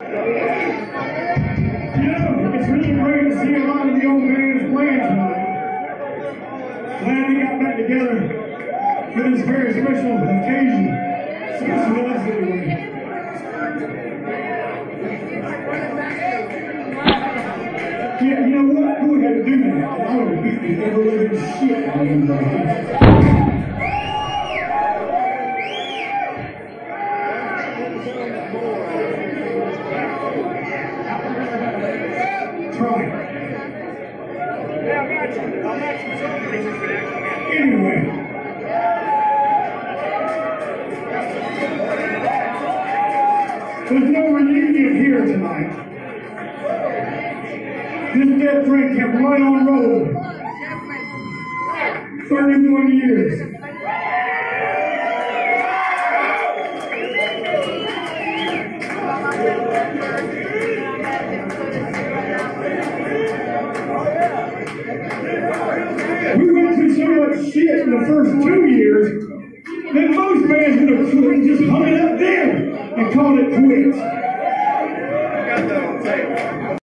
Know, it's really great to see a lot of the old man's playing tonight. Glad we got back together for this very special occasion. Special to us anyway. Yeah, you know what? Who had to do that? I would have beat the ever living shit out of you. Try. Anyway. There's no reunion here tonight. This dead friend kept right on rolling. 31 years. We went through so much shit in the first two years that most bands would have just hung it up there and called it quits.